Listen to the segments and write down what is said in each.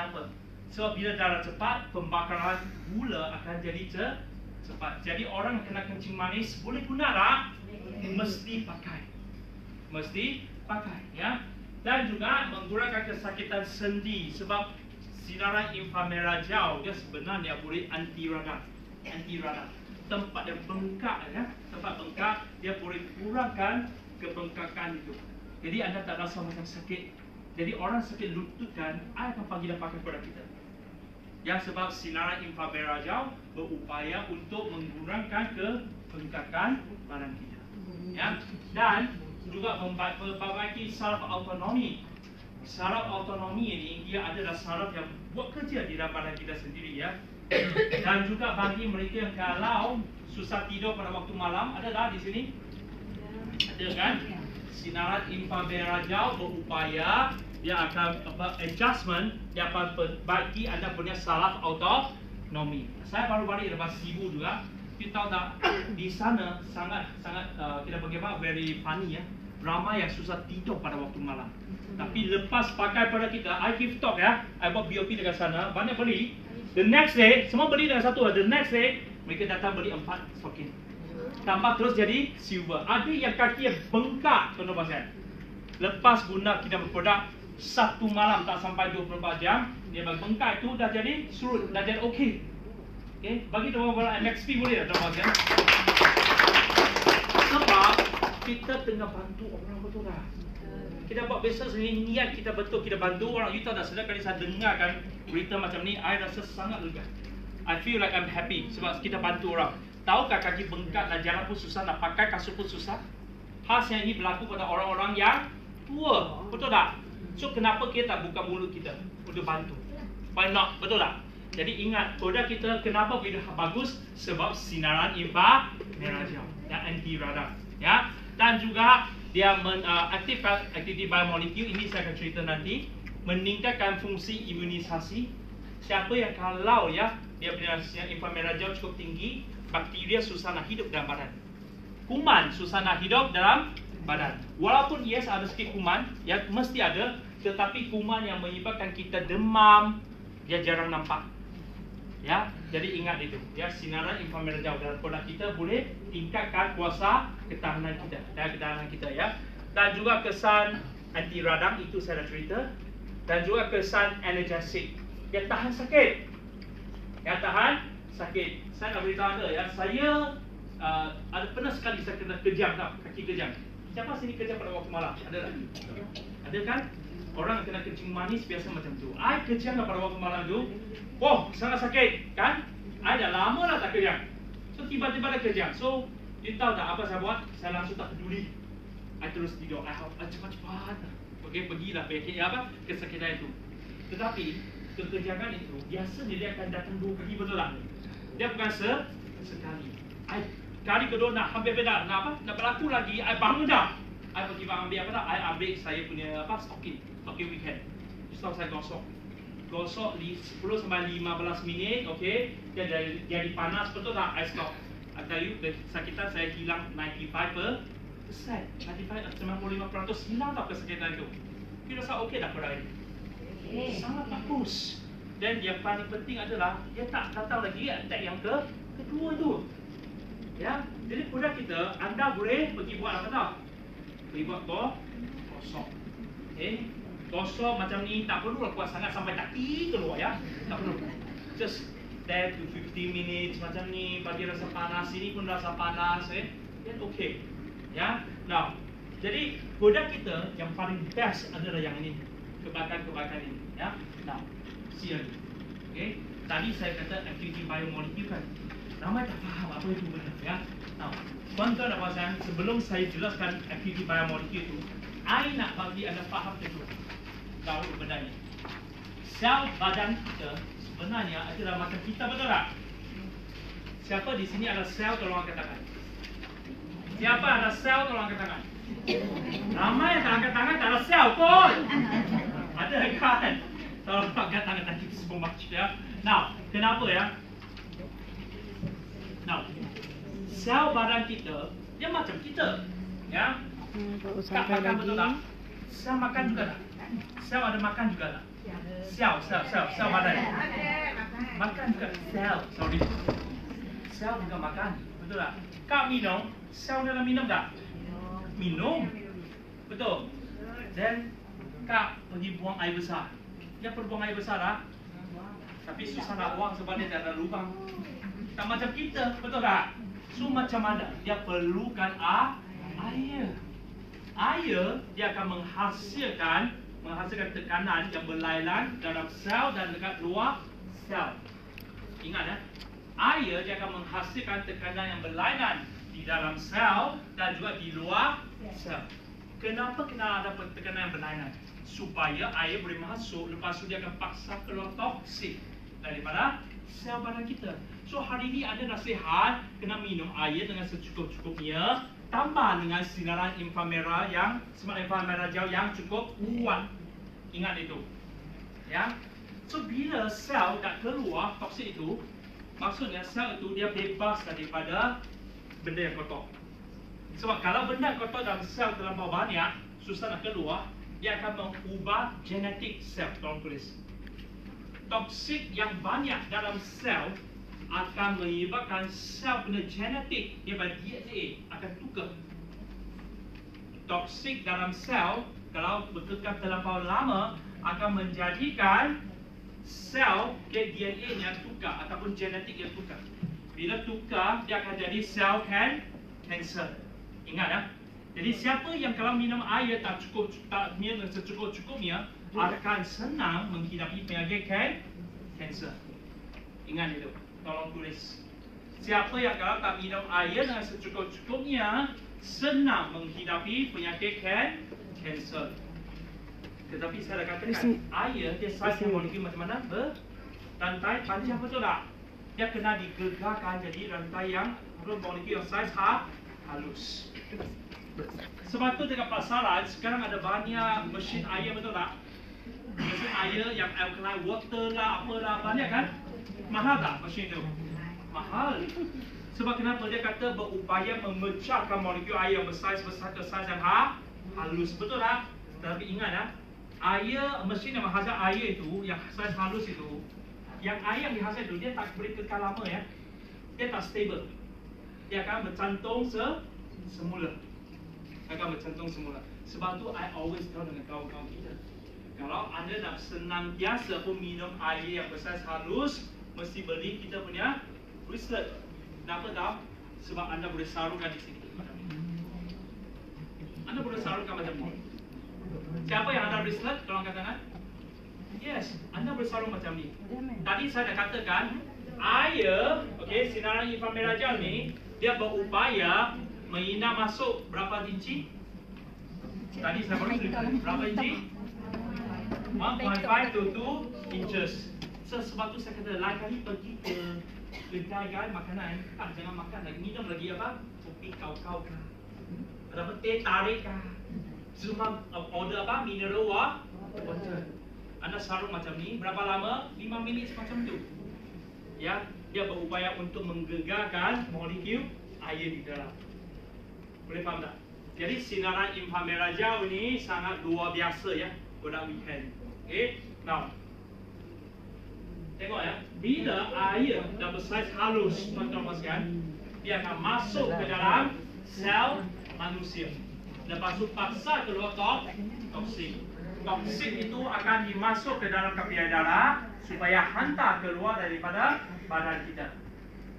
Kenapa? Sebab bila darah cepat, pembakaran gula akan jadi ce- cepat. Jadi orang yang kena kencing manis boleh guna tak? Mesti pakai. Mesti pakai, ya. Dan juga mengurangkan kesakitan sendi sebab sinaran inframerah jauh dia sebenarnya boleh anti radang. Anti radang. Tempat yang bengkak ya, tempat bengkak dia boleh kurangkan kebengkakan itu. Jadi anda tak rasa macam sakit. Jadi orang sakit lutut kan, I akan panggil dan pakai kepada kita. Ya sebab sinaran inframerah jauh berupaya untuk mengurangkan kebengkakan badan kita. Ya. Dan juga memperbaiki saraf autonomi. Saraf autonomi ini dia adalah saraf yang buat kerja di dalam badan kita sendiri ya. Dan juga bagi mereka yang kalau susah tidur pada waktu malam, ada tak di sini? Ada kan? Sinaran inframerah jauh berupaya dia akan adjustment dia akan perbaiki anda punya saraf autonomi. Saya baru balik lepas sibuk juga. Kita tahu tak di sana sangat sangat uh, kita bagaimana very funny ya. Ramai yang susah tidur pada waktu malam. Tapi lepas pakai pada kita, I give talk ya. I buat BOP dekat sana, banyak beli. The next day, semua beli dengan satu. The next day, mereka datang beli empat stokin. Tambah terus jadi silver. Ada yang kaki yang bengkak, tuan-tuan pasien. Lepas guna kita produk satu malam tak sampai 24 jam, dia bengkak itu dah jadi surut, dah jadi okey. Okay, bagi tuan-tuan MXP boleh tak tuan-tuan? Sebab kita tengah bantu orang betul tak? Kita buat bisnes ni niat kita betul kita bantu orang. You tahu tak sedar kali saya dengarkan berita macam ni, I rasa sangat lega. I feel like I'm happy sebab kita bantu orang. Tahukah kaki bengkak nak jalan pun susah, nak pakai kasut pun susah? Khas yang ini berlaku pada orang-orang yang tua. Betul tak? So kenapa kita tak buka mulut kita untuk bantu? Why not? Betul tak? Jadi ingat, produk kita kenapa video bagus? Sebab sinaran infra merah jauh dan anti radang. Ya. Dan juga dia men, uh, aktifkan aktiviti biomolekul ini saya akan cerita nanti meningkatkan fungsi imunisasi. Siapa yang kalau ya dia punya sinar infra merah jauh cukup tinggi, bakteria susah nak hidup dalam badan. Kuman susah nak hidup dalam badan. Walaupun yes ada sikit kuman, ya mesti ada, tetapi kuman yang menyebabkan kita demam dia jarang nampak. Ya, jadi ingat itu. Ya, sinaran inframerah jauh dalam produk kita boleh tingkatkan kuasa ketahanan kita, dan ketahanan kita ya. Dan juga kesan anti radang itu saya dah cerita. Dan juga kesan energetic. Dia tahan sakit. Yang tahan sakit. Saya nak beritahu anda ya, saya uh, ada pernah sekali saya kena kejang tak, kaki kejang. Siapa sini kejang pada waktu malam? Ada tak? Ada kan? Orang kena kencing manis biasa macam tu. I kejang pada waktu malam tu. Oh, sangat sakit, kan? I dah lama lah tak kejang. So tiba-tiba dah kejang. So, you tahu tak apa saya buat? Saya langsung tak peduli. I terus tidur. I cepat-cepat. Okay, pergilah penyakit apa? Kesakitan itu. Tetapi, kekejangan itu biasanya dia akan datang dua kali betul tak? Dia bukan se sekali. I, kali kedua nak hampir beda. Nak apa? Nak berlaku lagi. I bangun dah. I pergi bang ambil apa tak? I ambil saya punya apa? Stocking. Stocking weekend. Stok saya gosok. Gosok di 10 sampai 15 minit. Okay. Dia jadi, jadi panas. Betul tak? I stop. I tell you, kesakitan saya hilang 95 per persen. 95, 95% hilang tak kesakitan itu. You rasa okay tak pada ini? Sangat bagus. Dan yang paling penting adalah dia tak datang lagi attack yang ke kedua tu. Ya, jadi produk kita anda boleh pergi buat apa tau? Pergi buat ko gosok. Okay, gosok macam ni tak perlu lah kuat sangat sampai kaki keluar ya. Tak perlu. Just 10 to 15 minutes macam ni bagi rasa panas sini pun rasa panas eh. Then okay. Ya. Now, jadi produk kita yang paling best adalah yang ini. Kebaikan-kebaikan ini, ya. Now, lagi. Okay. Tadi saya kata aktiviti biomolekul kan. Ramai tak faham apa itu benda, ya. Now, tuan-tuan puan sebelum saya jelaskan aktiviti biomolekul itu, I nak bagi anda faham dulu. Tahu benda ni. Sel badan kita sebenarnya adalah macam kita betul tak? Siapa di sini ada sel tolong angkat tangan? Siapa ada sel tolong angkat tangan? Ramai yang tak angkat tangan tak ada sel pun. Ada kan? Tolong angkat tangan tadi semua macam ya. Now, kenapa ya? Now, sel badan kita dia macam kita, ya. Hmm, Tak makan betul tak? Sel makan juga tak? Sel ada makan juga tak? Sel, sel, sel, sel badan. Makan juga sel, sorry. Sel juga makan, betul tak? Kak minum, sel dalam minum tak? Minum. Betul. Then kak pergi buang air besar. Dia pergi buang air besar tak? Tapi susah nak buang sebab dia tak ada lubang. Tak macam kita, betul tak? So macam mana? Dia perlukan air. Air dia akan menghasilkan menghasilkan tekanan yang berlainan dalam sel dan dekat luar sel. Ingat ya. Air dia akan menghasilkan tekanan yang berlainan di dalam sel dan juga di luar sel. Kenapa kena ada tekanan yang berlainan? Supaya air boleh masuk, lepas tu dia akan paksa keluar toksik daripada sel badan kita. So hari ini ada nasihat kena minum air dengan secukup-cukupnya tambah dengan sinaran inframerah yang sinar inframerah jauh yang cukup kuat. Ingat itu. Ya. So bila sel dah keluar toksik itu, maksudnya sel itu dia bebas daripada benda yang kotor. Sebab kalau benda kotor dalam sel terlampau banyak, susah nak keluar, dia akan mengubah genetik sel. Tolong tulis. Toksik yang banyak dalam sel akan menyebabkan sel punya genetik daripada DNA akan tukar. Toksik dalam sel kalau berkekal terlampau lama akan menjadikan sel ke DNA nya tukar ataupun genetik yang tukar. Bila tukar dia akan jadi sel can cancer. Ingat ya. Jadi siapa yang kalau minum air tak cukup tak minum secukup-cukupnya akan senang menghidapi penyakit can cancer. Ingat itu tolong tulis. Siapa yang kalau tak minum air dengan secukup-cukupnya senang menghidapi penyakit can cancer. Tetapi saya dah katakan air dia saiz molekul macam mana? Ber rantai panjang betul tak? Dia kena digegarkan jadi rantai yang molekul yang saiz ha halus. Sebab tu dekat pasaran sekarang ada banyak mesin air betul tak? Mesin air yang alkaline water lah apalah banyak kan? Mahal tak mesin tu? Mahal. Sebab kenapa dia kata berupaya memecahkan molekul air yang besar ke saiz yang ha? halus. Betul tak? Tapi ingat ya, air mesin yang menghasilkan air itu yang saiz halus itu, yang air yang dihasilkan itu dia tak boleh kekal lama ya. Dia tak stable. Dia akan bercantum se semula. Akan bercantum semula. Sebab tu I always tell dengan kawan-kawan kita. Kalau anda nak senang biasa pun minum air yang bersaiz halus, mesti beli kita punya bracelet. Kenapa tahu? Sebab anda boleh sarungkan di sini. Anda boleh sarungkan macam ni. Siapa yang ada bracelet? Tolong angkat tangan. Yes, anda boleh sarung macam ni. Tadi saya dah katakan, air, okay, sinaran inframerah jauh ni, dia berupaya menginap masuk berapa inci? Tadi saya baru berapa inci? 1.5 to 2 inches. So, sebab tu saya kata lain kali pergi ke kedai kan makanan, ah, jangan makan lagi, minum lagi apa? Kopi kau-kau kah? Ada teh tarik kah? Cuma uh, order apa? Mineral wa- water. Anda sarung macam ni, berapa lama? 5 minit macam tu. Ya, dia berupaya untuk menggegarkan molekul air di dalam. Boleh faham tak? Jadi sinaran inframerah jauh ni sangat luar biasa ya pada weekend. Okay, now Tengok ya, bila air dah bersaiz halus, tuan-tuan sekalian, dia akan masuk ke dalam sel manusia. Lepas tu paksa keluar tok, toksik. Toksik itu akan dimasuk ke dalam kapilah darah supaya hantar keluar daripada badan kita.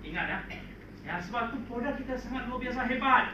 Ingat ya. Ya sebab tu produk kita sangat luar biasa hebat.